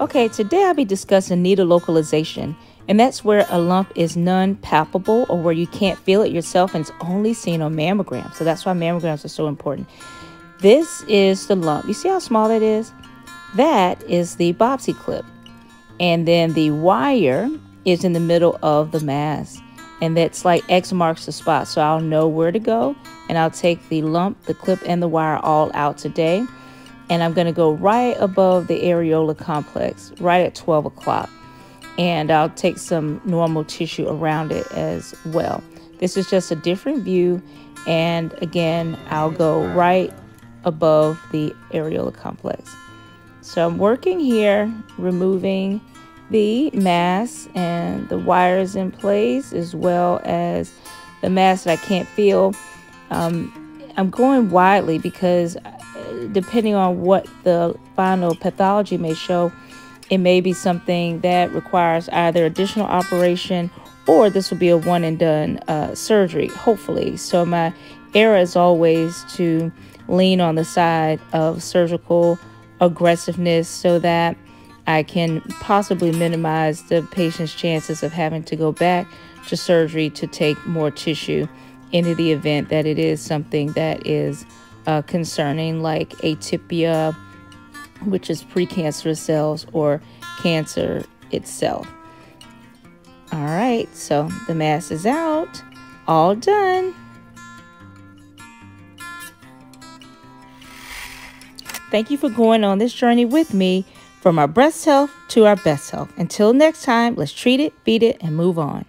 Okay, today I'll be discussing needle localization, and that's where a lump is non palpable or where you can't feel it yourself and it's only seen on mammograms. So that's why mammograms are so important. This is the lump. You see how small that is? That is the biopsy clip. And then the wire is in the middle of the mass. And that's like X marks the spot. So I'll know where to go. And I'll take the lump, the clip, and the wire all out today. And I'm going to go right above the areola complex, right at 12 o'clock. And I'll take some normal tissue around it as well. This is just a different view. And again, I'll go right above the areola complex. So I'm working here, removing the mass and the wires in place, as well as the mass that I can't feel. Um, I'm going widely because uh, depending on what the final pathology may show, it may be something that requires either additional operation or this will be a one and done uh, surgery, hopefully. So my error is always to lean on the side of surgical aggressiveness so that I can possibly minimize the patient's chances of having to go back to surgery to take more tissue into the event that it is something that is uh, concerning, like atypia, which is precancerous cells, or cancer itself. All right, so the mass is out, all done. Thank you for going on this journey with me from our breast health to our best health. Until next time, let's treat it, beat it, and move on.